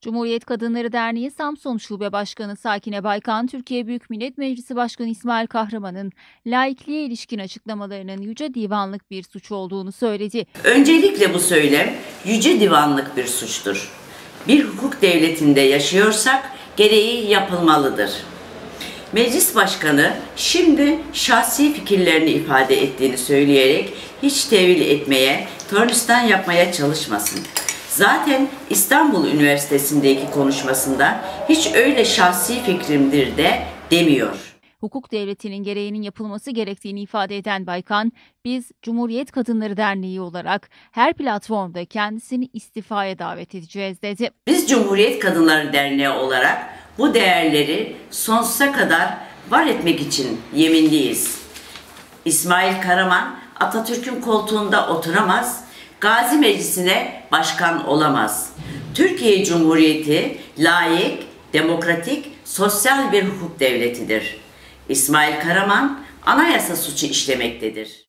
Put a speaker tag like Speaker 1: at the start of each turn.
Speaker 1: Cumhuriyet Kadınları Derneği Samsun Şube Başkanı Sakine Baykan, Türkiye Büyük Millet Meclisi Başkanı İsmail Kahraman'ın laikliğe ilişkin açıklamalarının yüce divanlık bir suç olduğunu söyledi.
Speaker 2: Öncelikle bu söylem yüce divanlık bir suçtur. Bir hukuk devletinde yaşıyorsak gereği yapılmalıdır. Meclis Başkanı şimdi şahsi fikirlerini ifade ettiğini söyleyerek hiç tevil etmeye, tornistan yapmaya çalışmasın. Zaten İstanbul Üniversitesi'ndeki konuşmasında hiç öyle şahsi fikrimdir de demiyor.
Speaker 1: Hukuk devletinin gereğinin yapılması gerektiğini ifade eden Baykan, biz Cumhuriyet Kadınları Derneği olarak her platformda kendisini istifaya davet edeceğiz dedi.
Speaker 2: Biz Cumhuriyet Kadınları Derneği olarak bu değerleri sonsuza kadar var etmek için yeminliyiz. İsmail Karaman Atatürk'ün koltuğunda oturamaz, Gazi Meclisi'ne başkan olamaz. Türkiye Cumhuriyeti layık, demokratik, sosyal bir hukuk devletidir. İsmail Karaman anayasa suçu işlemektedir.